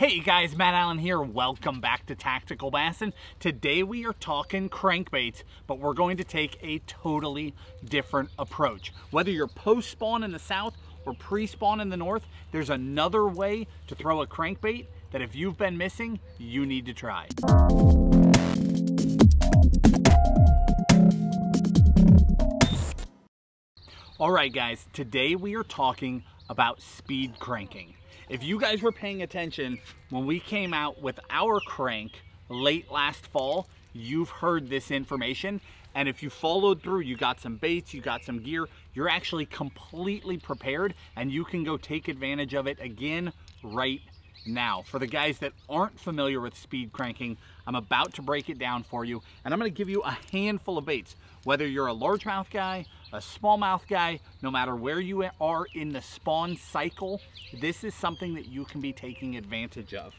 Hey guys, Matt Allen here. Welcome back to Tactical Bassin. Today we are talking crankbaits, but we're going to take a totally different approach. Whether you're post-spawn in the south or pre-spawn in the north, there's another way to throw a crankbait that if you've been missing, you need to try. All right guys, today we are talking about speed cranking. If you guys were paying attention when we came out with our crank late last fall, you've heard this information. And if you followed through, you got some baits, you got some gear, you're actually completely prepared and you can go take advantage of it again right now. For the guys that aren't familiar with speed cranking, I'm about to break it down for you and I'm gonna give you a handful of baits. Whether you're a largemouth guy, a smallmouth guy, no matter where you are in the spawn cycle, this is something that you can be taking advantage of.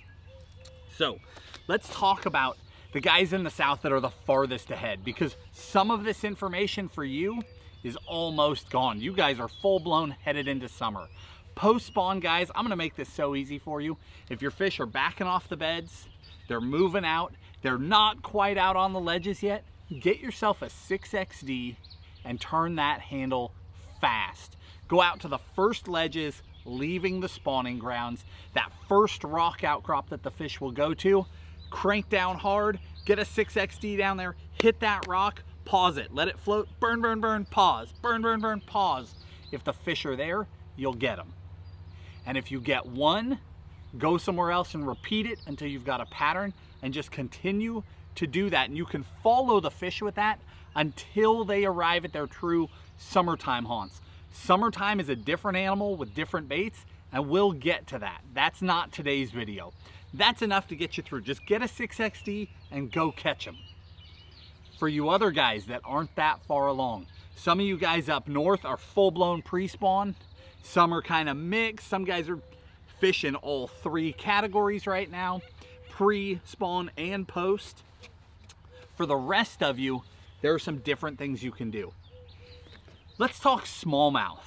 So let's talk about the guys in the south that are the farthest ahead because some of this information for you is almost gone. You guys are full blown headed into summer. Post spawn guys, I'm gonna make this so easy for you. If your fish are backing off the beds, they're moving out, they're not quite out on the ledges yet, get yourself a 6XD and turn that handle fast. Go out to the first ledges, leaving the spawning grounds, that first rock outcrop that the fish will go to, crank down hard, get a 6XD down there, hit that rock, pause it, let it float, burn, burn, burn, pause, burn, burn, burn, pause. If the fish are there, you'll get them. And if you get one, go somewhere else and repeat it until you've got a pattern and just continue to do that. And you can follow the fish with that until they arrive at their true summertime haunts. Summertime is a different animal with different baits and we'll get to that. That's not today's video. That's enough to get you through. Just get a 6XD and go catch them. For you other guys that aren't that far along, some of you guys up north are full-blown pre-spawn. Some are kind of mixed. Some guys are fishing all three categories right now, pre-spawn and post. For the rest of you, there are some different things you can do. Let's talk smallmouth.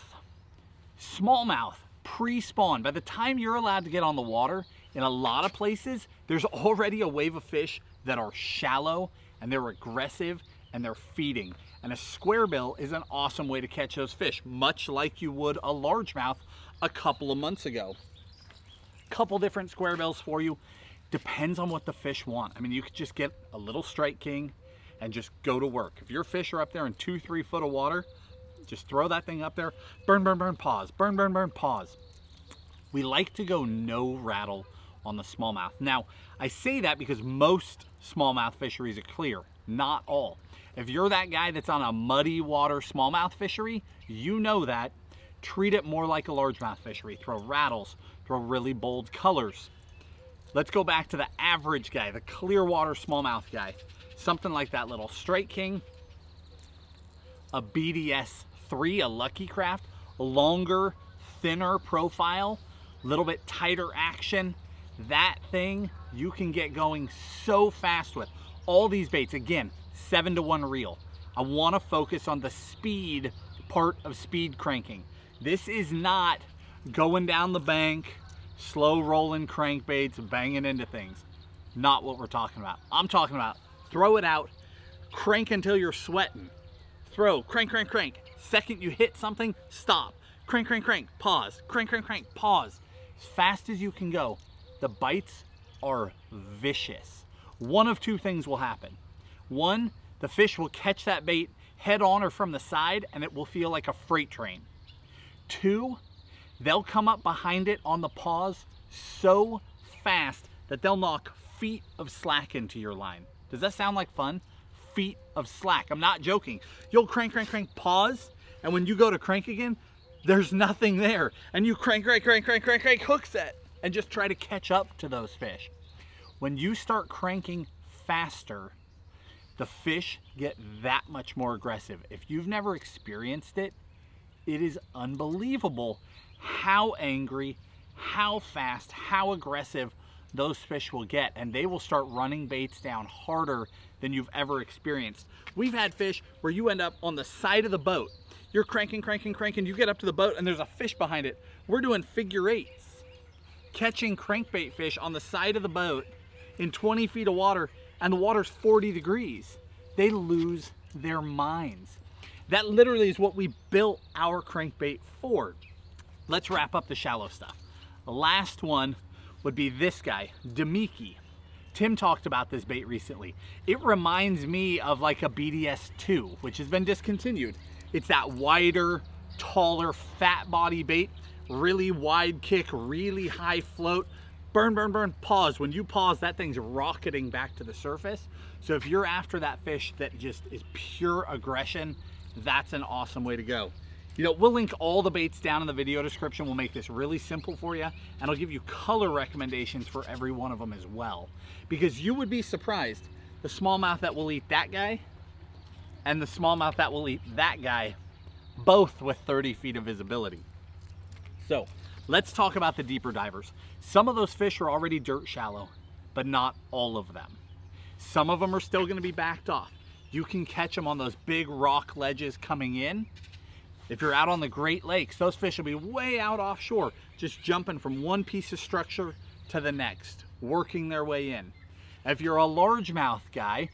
Smallmouth, pre-spawn, by the time you're allowed to get on the water, in a lot of places, there's already a wave of fish that are shallow and they're aggressive and they're feeding. And a square bill is an awesome way to catch those fish, much like you would a largemouth a couple of months ago. Couple different square bills for you. Depends on what the fish want. I mean, you could just get a little strike king and just go to work. If your fish are up there in two, three foot of water, just throw that thing up there, burn, burn, burn, pause, burn, burn, burn, pause. We like to go no rattle on the smallmouth. Now, I say that because most smallmouth fisheries are clear, not all. If you're that guy that's on a muddy water smallmouth fishery, you know that. Treat it more like a largemouth fishery. Throw rattles, throw really bold colors, Let's go back to the average guy, the clear water smallmouth guy. Something like that little Strike King, a BDS 3, a Lucky Craft, longer, thinner profile, a little bit tighter action. That thing you can get going so fast with. All these baits, again, seven to one reel. I wanna focus on the speed part of speed cranking. This is not going down the bank, slow rolling crankbaits, banging into things. Not what we're talking about. I'm talking about throw it out, crank until you're sweating. Throw, crank, crank, crank. Second you hit something, stop. Crank, crank, crank, pause. Crank, crank, crank, pause. As fast as you can go. The bites are vicious. One of two things will happen. One, the fish will catch that bait head on or from the side and it will feel like a freight train. Two, they'll come up behind it on the pause so fast that they'll knock feet of slack into your line. Does that sound like fun? Feet of slack. I'm not joking. You'll crank, crank, crank, pause, and when you go to crank again, there's nothing there. And you crank, crank, crank, crank, crank, crank, hook set, and just try to catch up to those fish. When you start cranking faster, the fish get that much more aggressive. If you've never experienced it, it is unbelievable how angry, how fast, how aggressive those fish will get and they will start running baits down harder than you've ever experienced. We've had fish where you end up on the side of the boat. You're cranking, cranking, cranking, you get up to the boat and there's a fish behind it. We're doing figure eights. catching crankbait fish on the side of the boat in 20 feet of water and the water's 40 degrees. They lose their minds. That literally is what we built our crankbait for. Let's wrap up the shallow stuff. Last one would be this guy, Damiki. Tim talked about this bait recently. It reminds me of like a BDS-2, which has been discontinued. It's that wider, taller, fat body bait, really wide kick, really high float, burn, burn, burn, pause. When you pause, that thing's rocketing back to the surface. So if you're after that fish that just is pure aggression, that's an awesome way to go. You know, we'll link all the baits down in the video description. We'll make this really simple for you, and I'll give you color recommendations for every one of them as well. Because you would be surprised, the smallmouth that will eat that guy and the smallmouth that will eat that guy, both with 30 feet of visibility. So, let's talk about the deeper divers. Some of those fish are already dirt shallow, but not all of them. Some of them are still gonna be backed off. You can catch them on those big rock ledges coming in, if you're out on the Great Lakes, those fish will be way out offshore, just jumping from one piece of structure to the next, working their way in. If you're a largemouth guy,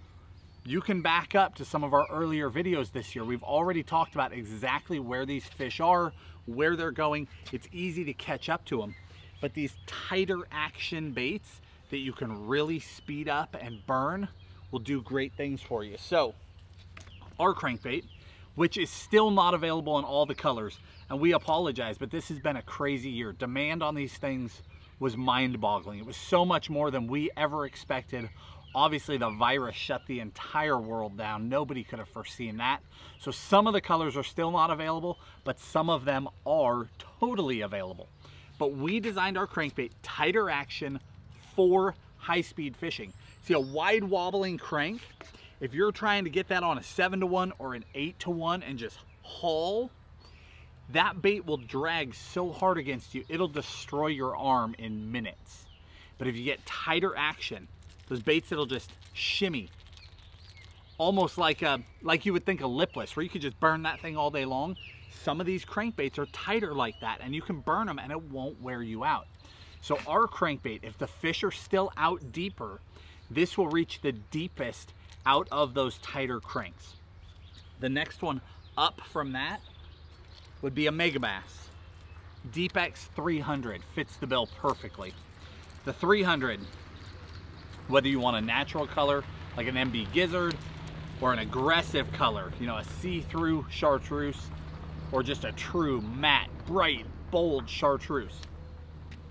you can back up to some of our earlier videos this year. We've already talked about exactly where these fish are, where they're going. It's easy to catch up to them. But these tighter action baits that you can really speed up and burn will do great things for you. So, our crankbait which is still not available in all the colors. And we apologize, but this has been a crazy year. Demand on these things was mind-boggling. It was so much more than we ever expected. Obviously, the virus shut the entire world down. Nobody could have foreseen that. So some of the colors are still not available, but some of them are totally available. But we designed our crankbait tighter action for high-speed fishing. See, a wide wobbling crank if you're trying to get that on a seven to one or an eight to one and just haul, that bait will drag so hard against you, it'll destroy your arm in minutes. But if you get tighter action, those baits that'll just shimmy, almost like a, like you would think a lipless, where you could just burn that thing all day long. Some of these crankbaits are tighter like that, and you can burn them and it won't wear you out. So our crankbait, if the fish are still out deeper, this will reach the deepest out of those tighter cranks. The next one up from that would be a Megabass. Deep-X 300 fits the bill perfectly. The 300, whether you want a natural color like an MB Gizzard or an aggressive color, you know, a see-through chartreuse or just a true matte, bright, bold chartreuse.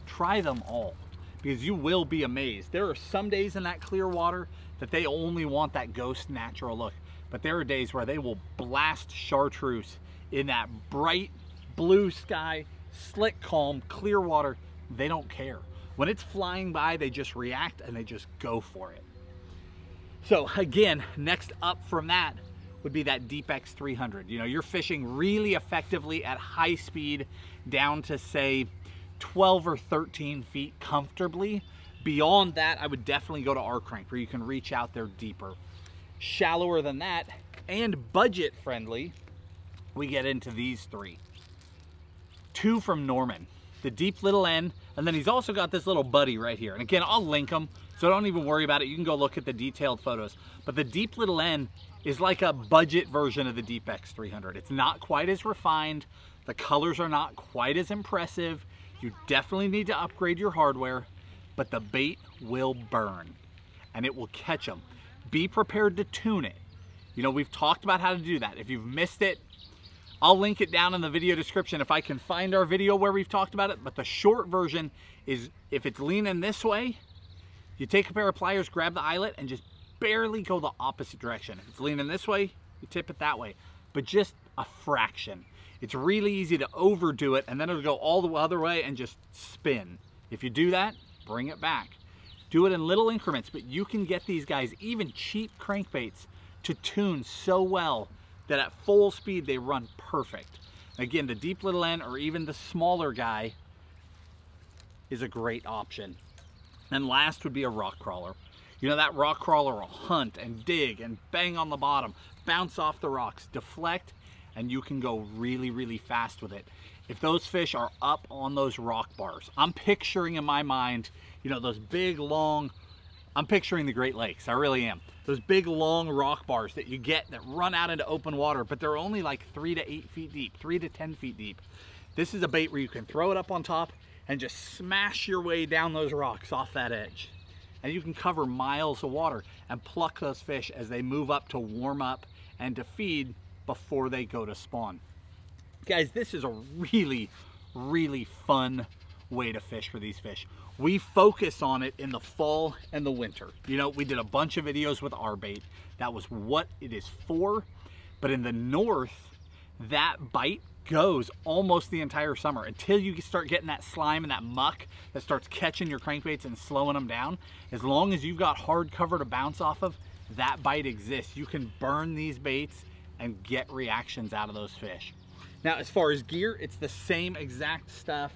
Try them all because you will be amazed. There are some days in that clear water that they only want that ghost natural look. But there are days where they will blast chartreuse in that bright blue sky, slick calm, clear water. They don't care. When it's flying by, they just react and they just go for it. So again, next up from that would be that Deep-X 300. You know, you're fishing really effectively at high speed down to say 12 or 13 feet comfortably. Beyond that, I would definitely go to our crank where you can reach out there deeper. Shallower than that and budget friendly, we get into these three. Two from Norman, the deep little N, and then he's also got this little buddy right here. And again, I'll link them, so don't even worry about it. You can go look at the detailed photos. But the deep little N is like a budget version of the Deep-X 300. It's not quite as refined. The colors are not quite as impressive. You definitely need to upgrade your hardware but the bait will burn and it will catch them. Be prepared to tune it. You know, we've talked about how to do that. If you've missed it, I'll link it down in the video description if I can find our video where we've talked about it. But the short version is if it's leaning this way, you take a pair of pliers, grab the eyelet, and just barely go the opposite direction. If it's leaning this way, you tip it that way. But just a fraction. It's really easy to overdo it and then it'll go all the other way and just spin. If you do that, bring it back. Do it in little increments, but you can get these guys, even cheap crankbaits, to tune so well that at full speed they run perfect. Again, the deep little N or even the smaller guy is a great option. And last would be a rock crawler. You know, that rock crawler will hunt and dig and bang on the bottom, bounce off the rocks, deflect, and you can go really, really fast with it. if those fish are up on those rock bars, I'm picturing in my mind, you know, those big long, I'm picturing the Great Lakes, I really am. Those big long rock bars that you get that run out into open water, but they're only like three to eight feet deep, three to 10 feet deep. This is a bait where you can throw it up on top and just smash your way down those rocks off that edge. And you can cover miles of water and pluck those fish as they move up to warm up and to feed before they go to spawn. Guys, this is a really, really fun way to fish for these fish. We focus on it in the fall and the winter. You know, we did a bunch of videos with our bait. That was what it is for. But in the north, that bite goes almost the entire summer until you start getting that slime and that muck that starts catching your crankbaits and slowing them down. As long as you've got hard cover to bounce off of, that bite exists. You can burn these baits and get reactions out of those fish. Now, as far as gear, it's the same exact stuff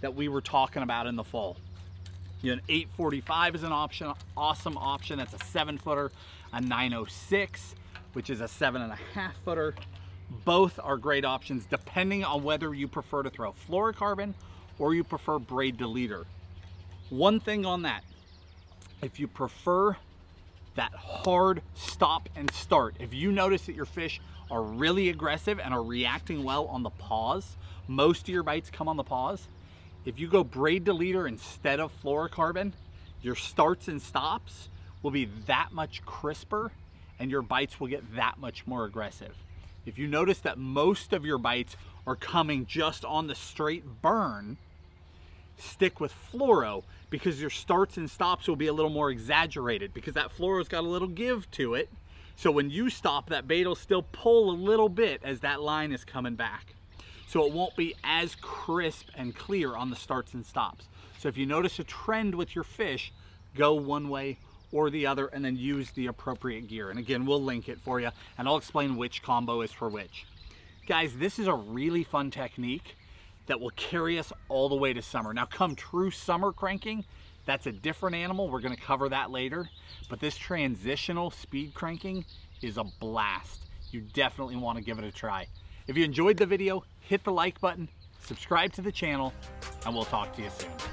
that we were talking about in the fall. You know, an 845 is an option, awesome option. That's a seven footer, a 906, which is a seven and a half footer. Both are great options depending on whether you prefer to throw fluorocarbon or you prefer braid to leader. One thing on that, if you prefer that hard stop and start. If you notice that your fish are really aggressive and are reacting well on the pause, most of your bites come on the pause. If you go braid to leader instead of fluorocarbon, your starts and stops will be that much crisper and your bites will get that much more aggressive. If you notice that most of your bites are coming just on the straight burn, stick with fluoro because your starts and stops will be a little more exaggerated because that fluoro's got a little give to it. So when you stop, that bait will still pull a little bit as that line is coming back. So it won't be as crisp and clear on the starts and stops. So if you notice a trend with your fish, go one way or the other and then use the appropriate gear. And again, we'll link it for you and I'll explain which combo is for which. Guys, this is a really fun technique that will carry us all the way to summer. Now come true summer cranking, that's a different animal. We're gonna cover that later. But this transitional speed cranking is a blast. You definitely wanna give it a try. If you enjoyed the video, hit the like button, subscribe to the channel, and we'll talk to you soon.